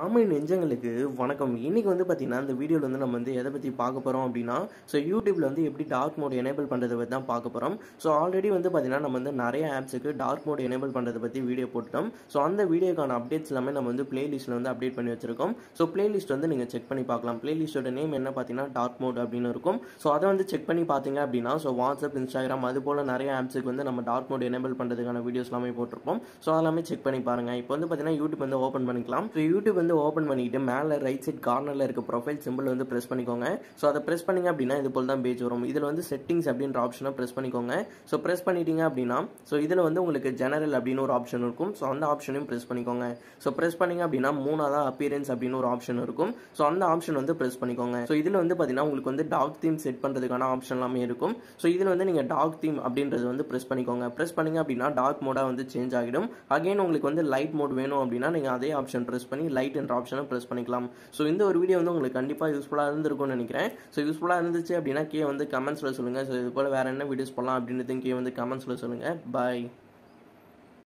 தமிழ் நெஞ்சங்களுக்கு வணக்கம். இன்றைக்கி வந்து பார்த்தீங்கன்னா இந்த வீடியோவில் வந்து நம்ம வந்து எதை பற்றி பார்க்க போகிறோம் அப்படின்னா ஸோ யூடியூப்பில் வந்து எப்படி டார்க் மோட் எனேபிள் பண்ணுறதை பற்றி தான் பார்க்க போகிறோம் ஸோ ஆல்ரெடி வந்து பார்த்திங்கன்னா நம்ம வந்து நிறைய ஆப்ஸுக்கு டார்க் மோட் எனேபிள் பண்ணுறதை பற்றி வீடியோ போட்டுட்டோம். ஸோ அந்த வீடியோக்கான அப்டேட்ஸ் எல்லாமே நம்ம வந்து பிளேலிஸ்ட்டில் வந்து அப்டேட் பண்ணி வச்சிருக்கோம். ஸோ பிளேலிஸ்ட் வந்து நீங்கள் செக் பண்ணி பார்க்கலாம். பிளேலிஸ்ட்டோட நேம் என்ன பார்த்தீங்கன்னா டார்க் மோட் அப்படின்னு இருக்கும். ஸோ அதை வந்து செக் பண்ணி பார்த்தீங்க அப்படின்னா ஸோ வாட்ஸ்அப் இன்ஸ்டாகிராம் அது போல் நிறைய ஆப்ஸுக்கு வந்து நம்ம டார்க் மோட் எனேபிள் பண்ணுறதுக்கான வீடியோஸ் எல்லாமே போட்டிருப்போம். ஸோ அதெல்லாமே செக் பண்ணி பாருங்க. இப்போ வந்து பார்த்தீங்கன்னா யூடியூப் வந்து ஓப்பன் பண்ணிக்கலாம். ஸோ யூடியூப் வந்து ஓப்பன் பண்ணிட்டு மேலே ரைட் சைட் கார்னரில் இருக்க ப்ரொஃபைல் சிம்பிள் வந்து ப்ரெஸ் பண்ணிக்கோங்க. ஸோ அதை ப்ரெஸ் பண்ணீங்க அப்படின்னா இது போல் தான் பேஜ் வரும். இதில் வந்து செட்டிங்ஸ் அப்படின்ற ஆப்ஷனை ப்ரெஸ் பண்ணிக்கோங்க. ஸோ ப்ரெஸ் பண்ணிட்டீங்க அப்படின்னா ஸோ இதில் வந்து உங்களுக்கு ஜெனரல் அப்படின்னு ஒரு ஆப்ஷன் இருக்கும். ஸோ அந்த ஆப்ஷனையும் ப்ரெஸ் பண்ணிக்கோங்க. ஸோ ப்ரெஸ் பண்ணீங்க அப்படின்னா மூணாவதாக அப்பியரன்ஸ் அப்படின்னு ஒரு ஆப்ஷன் இருக்கும். ஸோ அந்த ஆப்ஷன் வந்து ப்ரெஸ் பண்ணிக்கோங்க. ஸோ இதில் வந்து பார்த்தீங்கன்னா உங்களுக்கு வந்து டாக் தீம் செட் பண்ணுறதுக்கான ஆப்ஷன் எல்லாமே இருக்கும். ஸோ இதில் வந்து நீங்கள் டாக் தீம் அப்படின்றது வந்து ப்ரெஸ் பண்ணிக்கோங்க. ப்ரெஸ் பண்ணீங்க அப்படின்னா டார்க் மோடாக வந்து சேஞ்ச் ஆகிடும். அகைன் உங்களுக்கு வந்து லைட் மோட் வேணும் அப்படின்னா நீங்கள் அதே ஆப்ஷன் ப்ரெஸ் பண்ணி லைட் என்ற ஆப்ஷனை ப்ரெஸ் பண்ணிக்கலாம். ஸோ இந்த ஒரு வீடியோ வந்து உங்களுக்கு கண்டிப்பாக யூஸ்ஃபுல்லாக இருந்திருக்கும்னு நினைக்கிறேன். ஸோ யூஸ்ஃபுல்லாக இருந்துச்சு அப்படின்னா கே வந்து கமெண்ட்ஸில் சொல்லுங்கள் ஸோ இது போல் வேறு என்ன வீடியோஸ் போடலாம் அப்படின்றதையும் கே வந்து கமெண்ட்ஸில் சொல்லுங்கள் பாய்